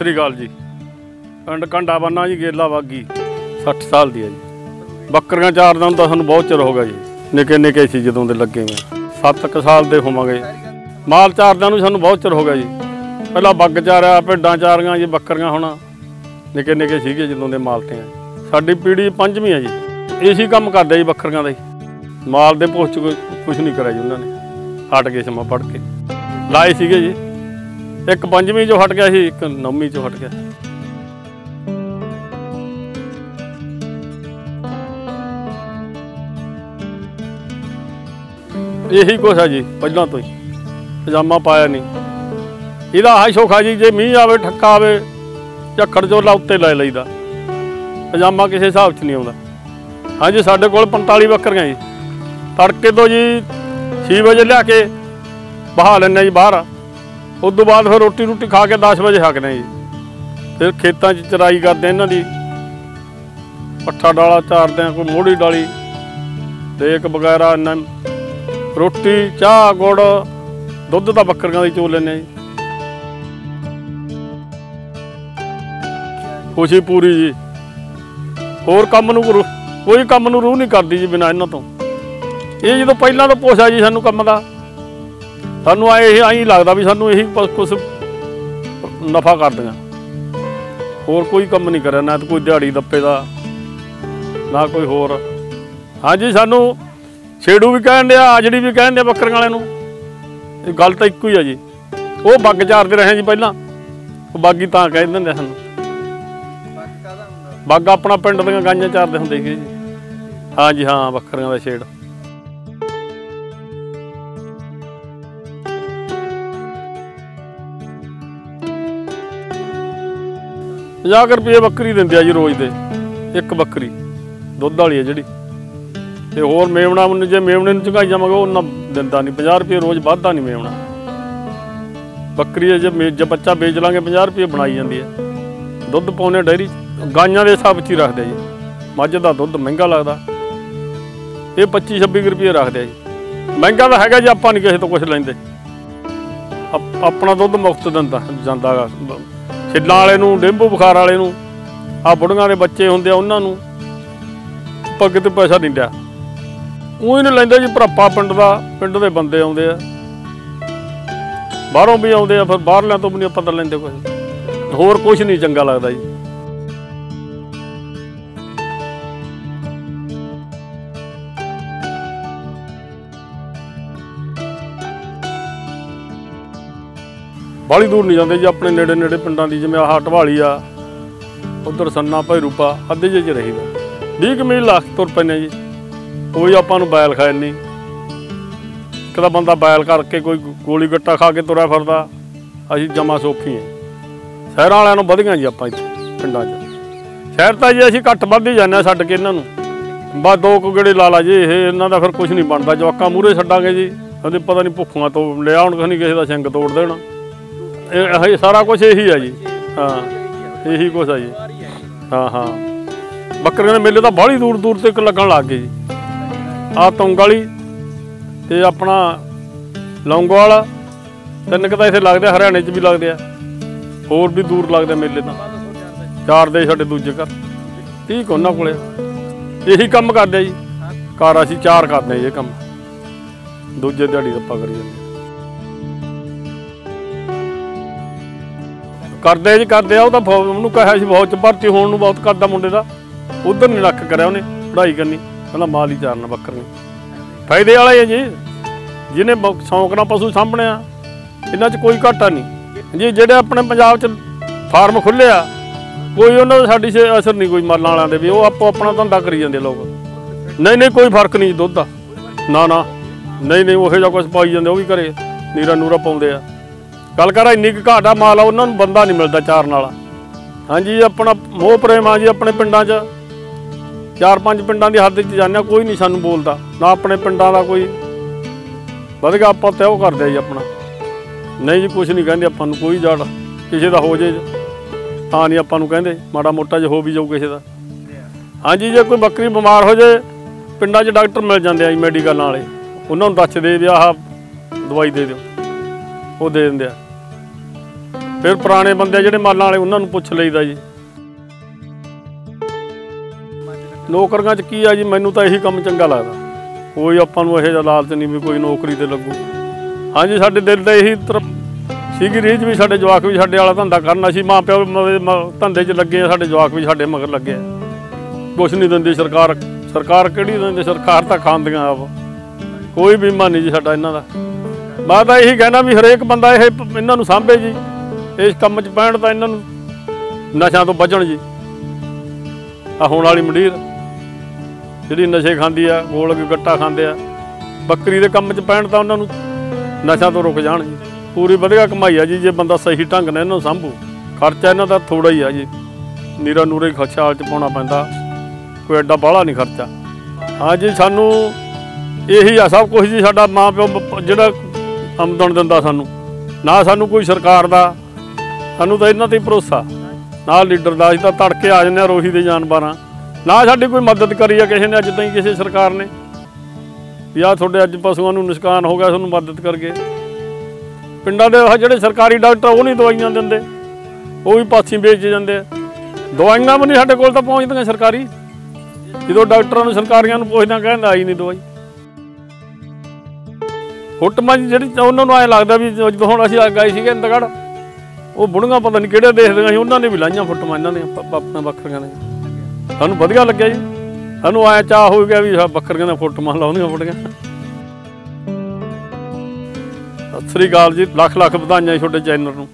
ਸ੍ਰੀ ਅਕਾਲ ਜੀ। ਪਿੰਡ ਕੰਡਾ ਬੰਨਾ ਜੀ, ਗੇਲਾ ਬਾਗੀ 60 ਸਾਲ ਦੀ ਹੈ ਜੀ। ਬੱਕਰੀਆਂ ਚਾਰ ਦਿਨ ਤਾਂ ਸਾਨੂੰ ਬਹੁਤ ਚਿਰ ਹੋ ਗਿਆ ਜੀ। ਨਿੱਕੇ ਨਿੱਕੇ ਸੀ ਜਦੋਂ ਦੇ ਲੱਗੇ ਮੈਂ 7 ਸਾਲ ਦੇ ਹੋਵਾਂਗੇ। ਮਾਲ ਚਾਰਦਿਆਂ ਨੂੰ ਸਾਨੂੰ ਬਹੁਤ ਚਿਰ ਹੋ ਗਿਆ ਜੀ। ਪਹਿਲਾਂ ਬੱਗ ਚਾਰਿਆ, ਭੇਡਾਂ ਚਾਰੀਆਂ ਜੀ, ਬੱਕਰੀਆਂ ਹੋਣਾ। ਨਿੱਕੇ ਨਿੱਕੇ ਸੀਗੇ ਜਦੋਂ ਦੇ ਮਾਲ ਤੇ ਆ। ਸਾਡੀ ਪੀੜ੍ਹੀ ਪੰਜਵੀਂ ਆ ਜੀ। ਇਸੀ ਕੰਮ ਕਰਦੇ ਜੀ ਬੱਕਰੀਆਂ ਦਾ ਜੀ ਮਾਲ ਦੇ ਪੋਸਟ ਕੁਝ ਨਹੀਂ ਕਰਿਆ ਜੀ ਉਹਨਾਂ ਨੇ। ਹਟ ਗਏ ਸਮਾਂ ਪੜ ਕੇ। ਲਾਏ ਸੀਗੇ ਜੀ। ਇੱਕ ਪੰਜਵੀਂ ਚੋਂ ਹਟ ਗਿਆ ਸੀ, ਇੱਕ ਨੌਵੀਂ ਚੋਂ ਹਟ ਗਿਆ। ਇਹੀ ਕੁਛ ਹੈ ਜੀ, ਪਹਿਲਾਂ ਤੋਂ ਹੀ। ਪਜਾਮਾ ਪਾਇਆ ਨਹੀਂ। ਇਹਦਾ ਆਹ ਸ਼ੌਕ ਜੀ, ਜੇ ਮੀਂਹ ਆਵੇ, ਠੱਕਾ ਆਵੇ ਝੱਖੜ ਚੋਲਾ ਉੱਤੇ ਲੈ ਲਈਦਾ। ਪਜਾਮਾ ਕਿਸੇ ਹਿਸਾਬ 'ਚ ਨਹੀਂ ਆਉਂਦਾ। ਹਾਂਜੀ ਸਾਡੇ ਕੋਲ 45 ਬੱਕਰੀਆਂ ਜੀ। ਤੜਕੇ ਤੋਂ ਜੀ 6 ਵਜੇ ਲਿਆ ਕੇ ਬਹਾ ਲੈਂਦੇ ਜੀ ਬਾਹਰ। ਉਸ ਤੋਂ ਬਾਅਦ ਫਿਰ ਰੋਟੀ ਰੋਟੀ ਖਾ ਕੇ 10 ਵਜੇ ਹੱਕਦੇ ਜੀ। ਫਿਰ ਖੇਤਾਂ 'ਚ ਚਰਾਈ ਕਰਦੇ ਇਹਨਾਂ ਦੀ। ਪੱਠਾ ਡਾਲਾ ਚਾਰਦੇ ਆ ਕੋਈ ਮੋੜੀ ਡਾਲੀ। ਦੇਕ ਵਗੈਰਾ ਇਹਨਾਂ ਰੋਟੀ, ਚਾਹ, ਗੁੜ, ਦੁੱਧ ਤਾਂ ਬੱਕਰੀਆਂ ਦੀ ਚੋ ਲੈਂਦੇ ਜੀ। ਖੁਸ਼ੀ ਪੂਰੀ ਜੀ। ਹੋਰ ਕੰਮ ਨੂੰ ਰੂਹ- ਕੋਈ ਕੰਮ ਨੂੰ ਰੂਹ ਨਹੀਂ ਕਰਦੀ ਜੀ ਬਿਨਾਂ ਇਹਨਾਂ ਤੋਂ। ਇਹ ਜਦੋਂ ਪਹਿਲਾਂ ਤੋਂ ਪੋਸਾ ਜੀ ਸਾਨੂੰ ਕੰਮ ਦਾ। ਸਾਨੂੰ ਆਏ ਇਹ ਐਂ ਲੱਗਦਾ ਵੀ ਸਾਨੂੰ ਇਹੀ ਕੁਝ ਨਫਾ ਕਰਦੀਆਂ। ਹੋਰ ਕੋਈ ਕੰਮ ਨਹੀਂ ਕਰਿਆ ਨਾ ਤਾਂ ਕੋਈ ਦਿਹਾੜੀ ਦੱਪੇ ਦਾ ਨਾ ਕੋਈ ਹੋਰ। ਹਾਂਜੀ ਸਾਨੂੰ ਛੇੜੂ ਵੀ ਕਹਿਣ ਡਿਆ ਆਜੜੀ ਵੀ ਕਹਿਣ ਡਿਆ ਬੱਕਰੀਆਂ ਵਾਲਿਆਂ ਨੂੰ। ਇਹ ਗੱਲ ਤਾਂ ਇੱਕੋ ਹੀ ਆ ਜੀ। ਉਹ ਬੱਗ ਚਾਰਦੇ ਰਹੇ ਜੀ ਪਹਿਲਾਂ। ਉਹ ਬਾਗੀ ਤਾਂ ਕਹਿ ਦਿੰਦੇ ਸਾਨੂੰ। ਬੱਗ ਆਪਣਾ ਪਿੰਡ ਦੀਆਂ ਗਾਈਆਂ ਚਾਰਦੇ ਹੁੰਦੇ ਸੀ ਜੀ। ਹਾਂਜੀ ਹਾਂ ਬੱਕਰੀਆਂ ਦਾ ਛੇੜ। ਪੰਜਾਹ ਕੁ ਰੁਪਏ ਬੱਕਰੀ ਦਿੰਦੇ ਆ ਜੀ ਰੋਜ਼ ਦੇ, ਇੱਕ ਬੱਕਰੀ, ਦੁੱਧ ਵਾਲੀ ਹੈ ਜਿਹੜੀ। ਤੇ ਹੋਰ ਮੇਵਣਾ ਨੂੰ ਜੇ ਮੇਵਣੇ ਨੂੰ ਚੁਕਾਈ ਜਾਵਾਂਗੇ, ਉਹ ਦਿੰਦਾ ਨਹੀਂ 50 ਰੁਪਏ ਰੋਜ਼ ਵੱਧਦਾ ਨਹੀਂ ਮੇਵਣਾ। ਬੱਕਰੀ ਜੇ ਜੇ ਬੱਚਾ ਵੇਚ ਲਾਂਗੇ 50 ਰੁਪਏ ਬਣਾਈ ਜਾਂਦੀ ਹੈ ਦੁੱਧ ਪਾਉਨੇ ਡੈਰੀ 'ਚ। ਗਾਈਆਂ ਦੇ ਹਿਸਾਬ 'ਚ ਹੀ ਰੱਖਦੇ ਜੀ। ਮੱਝ ਦਾ ਦੁੱਧ ਮਹਿੰਗਾ ਲੱਗਦਾ। ਇਹ 25 26 ਰੁਪਏ ਰੱਖਦੇ ਆ ਜੀ। ਮਹਿੰਗਾ ਤਾਂ ਹੈਗਾ ਜੀ, ਆਪਾਂ ਨਹੀਂ ਕਿਸੇ ਤੋਂ ਕੁਝ ਲੈਂਦੇ। ਆਪਣਾ ਦੁੱਧ ਮੁਫਤ ਦਿੰਦਾ ਜਾਂਦਾਗਾ ਛਿੱਲਾਂ ਵਾਲੇ ਨੂੰ, ਡੇਂਗੂ ਬੁਖਾਰ ਵਾਲੇ ਨੂੰ ਆ ਬੁੜੀਆਂ ਦੇ ਬੱਚੇ ਹੁੰਦੇ ਆ ਉਹਨਾਂ ਨੂੰ ਪੱਗ ਤੇ ਪੈਸਾ ਦਿੰਦਾ। ਉਹ ਹੀ ਨਹੀਂ ਲੈਂਦੇ ਜੀ ਭਰਾਪਾ ਪਿੰਡ ਦਾ, ਪਿੰਡ ਦੇ ਬੰਦੇ ਆਉਂਦੇ ਆ। ਬਾਹਰੋਂ ਵੀ ਆਉਂਦੇ ਆ, ਫਿਰ ਬਾਹਰਲਿਆਂ ਤੋਂ ਵੀ ਨਹੀਂ ਪਤਾ ਲੈਂਦੇ ਕੁਝ ਹੋਰ ਕੁਝ ਨਹੀਂ ਚੰਗਾ ਲੱਗਦਾ ਜੀ। ਬਾਹਲੀ ਦੂਰ ਨਹੀਂ ਜਾਂਦੇ ਜੀ, ਆਪਣੇ ਨੇੜੇ ਨੇੜੇ ਪਿੰਡਾਂ ਦੀ, ਜਿਵੇਂ ਆਹ ਢਵਾਲੀ ਆ, ਉਧਰ ਸੰਨਾ ਭਾਈ ਰੂਪਾ, ਅੱਧੇ ਜਿਹੇ 'ਚ ਰਹੀਦਾ। 20 ਕੁ ਮੀਲ ਲੱਖ ਤੁਰ ਪੈਨੇ ਜੀ। ਕੋਈ ਆਪਾਂ ਨੂੰ ਬੈਲ ਖਾਇ ਨਹੀਂ ਇੱਕ ਤਾਂ ਬੰਦਾ ਬੈਲ ਕਰਕੇ ਕੋਈ ਗੋਲੀ ਗੱਟਾ ਖਾ ਕੇ ਤੁਰਿਆ ਫਿਰਦਾ, ਅਸੀਂ ਜਮਾ ਸੌਖੀ ਹਾਂ ਸ਼ਹਿਰਾਂ ਵਾਲਿਆਂ ਨੂੰ ਵਧੀਆਂ ਜੀ ਆਪਾਂ ਇੱਥੇ, ਪਿੰਡਾਂ 'ਚ। ਸ਼ਹਿਰ ਤਾਂ ਜੀ ਅਸੀਂ ਘੱਟ ਵੱਧ ਹੀ ਜਾਂਦੇ ਹਾਂ ਛੱਡ ਕੇ ਇਹਨਾਂ ਨੂੰ। ਬਸ ਦੋ ਕੁ ਗੇੜੇ ਲਾ ਲਾ ਜੀ, ਇਹ ਇਹਨਾਂ ਦਾ ਫਿਰ ਕੁਝ ਨਹੀਂ ਬਣਦਾ। ਜਵਾਕਾਂ ਮੂਰੇ ਛੱਡਾਂਗੇ ਜੀ। ਉਹਦੇ ਪਤਾ ਨਹੀਂ ਭੁੱਖਾਂ ਤੋਂ ਲਿਆ ਹੁਣ ਨਹੀਂ ਕਿਸੇ ਦਾ ਸਿੰਘ ਤੋੜ ਦੇਣਾ। ਇਹ ਇਹ ਸਾਰਾ ਕੁਝ ਇਹੀ ਆ ਜੀ। ਹਾਂ, ਇਹੀ ਕੁਝ ਆ ਜੀ। ਹਾਂ ਹਾਂ। ਬੱਕਰੀਆਂ ਦੇ ਮੇਲੇ ਤਾਂ ਬਾਹਲੀ ਦੂਰ ਦੂਰ ਤੱਕ ਲੱਗਣ ਲੱਗ ਗਏ ਜੀ। ਆ ਤੁੰਗ ਵਾਲੀ ਤੇ ਆਪਣਾ ਲੌਂਗੋਵਾਲ, ਤਿੰਨ ਕੁ ਤਾਂ ਇੱਥੇ ਲੱਗਦੇ ਹਰਿਆਣੇ 'ਚ ਵੀ ਲੱਗਦੇ ਆ। ਹੋਰ ਵੀ ਦੂਰ ਲੱਗਦੇ ਮੇਲੇ ਤਾਂ। ਚਾਰ ਦੇ ਸਾਡੇ ਦੂਜੇ ਘਰ। ਠੀਕ ਉਹਨਾਂ ਕੋਲੇ ਇਹੀ ਕੰਮ ਕਰਦੇ ਆ ਜੀ। ਘਰ ਅਸੀਂ ਚਾਰ ਕਰਦੇ ਆ ਜੀ ਇਹ ਕੰਮ। ਦੂਜੇ ਦਿਹਾੜੀ ਰੱਪਾ ਕਰੀ ਜਾਂਦੇ ਕਰਦੇ ਜੀ ਕਰਦੇ ਆ, ਉਹ ਤਾਂ ਫੌਜ ਉਹਨੂੰ ਕਿਹਾ ਸੀ ਫੌਜ ਚ ਭਰਤੀ ਹੋਣ ਨੂੰ ਬਹੁਤ ਕਰਦਾ ਮੁੰਡੇ ਦਾ। ਉਧਰ ਨਹੀਂ ਰੱਖ ਕਰਿਆ ਉਹਨੇ, ਪੜ੍ਹਾਈ ਕਰਨੀ ਕਹਿੰਦਾ ਮਾਲ ਹੀ ਚਾਰਨਾ ਬੱਕਰੀਆਂ ਫਾਇਦੇ ਵਾਲਾ ਹੀ ਹੈ ਜੀ, ਜਿਹਨੇ ਬ- ਸ਼ੌਂਕ ਨਾਲ ਪਸ਼ੂ ਸਾਂਭਣੇ ਆ, ਇਹਨਾਂ 'ਚ ਕੋਈ ਘਾਟਾ ਨਹੀਂ ਜੀ, ਜਿਹੜੇ ਆਪਣੇ ਪੰਜਾਬ 'ਚ ਫਾਰਮ ਖੁੱਲੇ ਆ, ਕੋਈ ਉਹਨਾਂ ਦਾ ਸਾਡੀ ਅਸਰ ਨਹੀਂ ਕੋਈ ਮਾਲਾਂ ਵਾਲਿਆਂ ਦੇ ਵੀ, ਉਹ ਆਪੋ ਆਪਣਾ ਧੰਦਾ ਕਰੀ ਜਾਂਦੇ ਲੋਕ। ਨਹੀਂ ਨਹੀਂ, ਕੋਈ ਫ਼ਰਕ ਨਹੀਂ ਜੀ ਦੁੱਧ ਦਾ। ਨਾ ਨਾ। ਨਹੀਂ ਨਹੀਂ, ਉਹੋ ਜਿਹਾ ਕੁਝ ਪਾਈ ਜਾਂਦੇ, ਉਹ ਵੀ ਘਰੇ ਨੀਰਾ ਨੂਰਾ ਪਾਉਂਦੇ ਆ। ਗੱਲ ਕਰਾਂ, ਇੰਨੀ ਕੁ ਘਾਟਾ ਮਾਲ ਆ, ਉਹਨਾਂ ਨੂੰ ਬੰਦਾ ਨਹੀਂ ਮਿਲਦਾ ਚਾਰਨ ਵਾਲਾ ਹਾਂਜੀ, ਆਪਣਾ ਮੋਹ ਪ੍ਰੇਮ ਆ ਜੀ ਆਪਣੇ ਪਿੰਡਾਂ 'ਚ। ਚਾਰ ਪੰਜ ਪਿੰਡਾਂ ਦੀ ਹੱਦ 'ਚ ਜਾਂਦੇ ਹਾਂ ਕੋਈ ਨਹੀਂ ਸਾਨੂੰ ਬੋਲਦਾ, ਨਾ ਆਪਣੇ ਪਿੰਡਾਂ ਦਾ ਕੋਈ। ਵਧੀਆ ਆਪਾਂ ਤੇ ਉਹ ਕਰਦੇ ਆ ਜੀ ਆਪਣਾ। ਨਹੀਂ ਜੀ ਕੁਝ ਨਹੀਂ ਕਹਿੰਦੇ ਆਪਾਂ ਨੂੰ, ਕੋਈ ਜੜ, ਕਿਸੇ ਦਾ ਹੋ ਜੇ। ਤਾਂ ਨਹੀਂ ਆਪਾਂ ਨੂੰ ਕਹਿੰਦੇ, ਮਾੜਾ ਮੋਟਾ ਜੇ ਹੋ ਵੀ ਜਾਊ ਕਿਸੇ ਦਾ। ਹਾਂਜੀ, ਜੇ ਕੋਈ ਬੱਕਰੀ ਬਿਮਾਰ ਹੋ ਜੇ, ਪਿੰਡਾਂ 'ਚ ਡਾਕਟਰ ਮਿਲ ਜਾਂਦੇ ਆ ਜੀ, ਮੈਡੀਕਲਾਂ ਵਾਲੇ। ਉਹਨਾਂ ਨੂੰ ਦੱਸਦੇ ਦਿਆ ਆਹ ਦਵਾਈ ਦੇ ਦਿਓ। ਉਹ ਦੇ ਦਿੰਦੇ ਆ। ਫਿਰ ਪੁਰਾਣੇ ਬੰਦੇ ਜਿਹੜੇ ਮਾਲਾਂ ਵਾਲੇ, ਉਹਨਾਂ ਨੂੰ ਪੁੱਛ ਲਈਦਾ ਜੀ। ਨੌਕਰੀਆਂ 'ਚ ਕੀ ਆ ਜੀ, ਮੈਨੂੰ ਤਾਂ ਇਹੀ ਕੰਮ ਚੰਗਾ ਲੱਗਦਾ। ਕੋਈ ਆਪਾਂ ਨੂੰ ਇਹੋ ਜਿਹਾ ਲਾਲਚ ਨਹੀਂ ਵੀ ਕੋਈ ਨੌਕਰੀ ਤੇ ਲੱਗੂ। ਹਾਂਜੀ, ਸਾਡੇ ਦਿਲ ਦਾ ਇਹੀ ਤਰਫ ਸੀਗੀ ਰੀਝ ਵੀ ਸਾਡੇ ਜਵਾਕ ਵੀ ਸਾਡੇ ਵਾਲਾ ਧੰਦਾ ਕਰਨਾ ਸੀ ਮਾਂ ਪਿਓ ਮ- ਮ- ਧੰਦੇ 'ਚ ਲੱਗੇ ਆ, ਸਾਡੇ ਜਵਾਕ ਵੀ ਸਾਡੇ ਮਗਰ ਲੱਗੇ ਆ। ਕੁਛ ਨਹੀਂ ਦਿੰਦੀ ਸਰਕਾਰ ਸਰਕਾਰ ਕਿਹੜੀ ਦਿੰਦੀ? ਸਰਕਾਰ ਤਾਂ ਖਾਂਦੀਆਂ ਆਪ। ਕੋਈ ਬੀਮਾ ਨਹੀਂ ਜੀ ਸਾਡਾ ਇਹਨਾਂ ਦਾ। ਮੈਂ ਤਾਂ ਇਹੀ ਕਹਿਣਾ ਵੀ ਹਰੇਕ ਬੰਦਾ ਇਹ, ਇਹਨਾਂ ਨੂੰ ਸਾਂਭੇ ਜੀ। ਇਸ ਕੰਮ 'ਚ ਪੈਣ ਤਾਂ ਇਹਨਾਂ ਨੂੰ ਨਸ਼ਿਆਂ ਤੋਂ ਬਚਣ ਜੀ। ਆ ਹੁਣ ਵਾਲੀ ਮੰਡੀਰ, ਜਿਹੜੀ ਨਸ਼ੇ ਖਾਂਦੀ ਆ, ਗੋਲ ਗੱਟਾ ਖਾਂਦੇ ਆ, ਬੱਕਰੀ ਦੇ ਕੰਮ 'ਚ ਪੈਣ ਤਾਂ ਉਹਨਾਂ ਨੂੰ ਨਸ਼ਿਆਂ ਤੋਂ ਰੁਕ ਜਾਣ ਜੀ। ਪੂਰੀ ਵਧੀਆ ਕਮਾਈ ਆ ਜੀ, ਜੇ ਬੰਦਾ ਸਹੀ ਢੰਗ ਨਾਲ ਇਹਨਾਂ ਨੂੰ ਸੰਭੂ। ਖਰਚਾ ਇਹਨਾਂ ਦਾ ਥੋੜਾ ਹੀ ਆ ਜੀ। ਨੀਰਾ ਨੂਰੇ ਖਰਚਾ ਚ ਪਾਉਣਾ ਪੈਂਦਾ। ਕੋਈ ਐਡਾ ਬਾਹਲਾ ਨਹੀਂ ਖਰਚਾ। ਹਾਂ ਜੀ, ਸਾਨੂੰ ਇਹੀ ਆ, ਸਭ ਕੁਝ ਜੀ, ਸਾਡਾ ਮਾਂ ਪਿਓ ਜਿਹੜਾ ਆਮਦਨ ਦਿੰਦਾ ਸਾਨੂੰ। ਨਾ ਸਾਨੂੰ ਕੋਈ ਸਰਕਾਰ ਦਾ ਸਾਨੂੰ ਤਾਂ ਇਹਨਾਂ ਤੇ ਹੀ ਭਰੋਸਾ। ਨਾ ਲੀਡਰ ਦਾ ਅਸੀਂ ਤਾਂ ਤੜਕੇ ਆ ਜੰਨੇ ਆ ਰੋਹੀ ਦੇ ਜਾਨਵਰਾਂ। ਨਾ ਸਾਡੀ ਕੋਈ ਮਦਦ ਕਰੀ ਆ ਕਿਸੇ ਨੇ, ਅੱਜ ਤਾਈਂ ਕਿਸੇ ਸਰਕਾਰ ਨੇ। ਵੀ ਆਹ ਤੁਹਾਡੇ ਅੱਜ ਪਸ਼ੂਆਂ ਨੂੰ ਨੁਕਸਾਨ ਹੋ ਗਿਆ, ਤੁਹਾਨੂੰ ਮਦਦ ਕਰਗੇ ਪਿੰਡਾਂ ਦੇ ਜਿਹੜੇ ਸਰਕਾਰੀ ਡਾਕਟਰ ਉਹ ਨਹੀਂ ਦਵਾਈਆਂ ਦਿੰਦੇ। ਉਹ ਵੀ ਪਾਥੀ ਵੇਚ ਜਾਂਦੇ ਆ। ਦਵਾਈਆਂ ਵੀ ਨਹੀਂ ਸਾਡੇ ਕੋਲ ਤਾਂ ਪਹੁੰਚਦੀਆਂ ਸਰਕਾਰੀ। ਜਦੋਂ ਡਾਕਟਰਾਂ ਨੂੰ ਸਰਕਾਰੀਆਂ ਨੂੰ ਪੁੱਛਦਾ ਕਹਿੰਦਾ ਆਈ ਨਹੀਂ ਦਵਾਈ। ਹੁੱਟਮਾਂ ਜਿਹੜੀ ਉਹਨਾਂ ਨੂੰ ਐ ਲੱਗਦਾ ਵੀ ਜਦੋਂ ਹੁਣ ਅਸੀਂ ਗਏ ਸੀਗੇ ਇੰਦਗੜ ਉਹ ਬੁੜੀਆਂ ਪਤਾ ਨਹੀਂ ਕਿਹੜੇ ਦੇਖਦੀਆਂ ਸੀ, ਉਹਨਾਂ ਨੇ ਵੀ ਲਾਈਆਂ ਫੁੱਟਮਾਂ ਇਹਨਾਂ ਦੀਆਂ, ਪ- ਆਪਣਾ ਬੱਕਰੀਆਂ ਨੇ। ਸਾਨੂੰ ਵਧੀਆ ਲੱਗਿਆ ਜੀ। ਸਾਨੂੰ ਐ ਚਾਹ ਹੋ ਗਿਆ ਵੀ ਆਹ ਬੱਕਰੀਆਂ ਦਾ ਫੁੱਟਮਾਂ ਲਾਉਂਦੀਆਂ ਫੁੱਟੀਆਂ ਸਤਿ ਸ੍ਰੀ ਅਕਾਲ ਜੀ ਲੱਖ ਲੱਖ ਵਧਾਈਆਂ ਤੁਹਾਡੇ ਚੈਨਲ ਨੂੰ।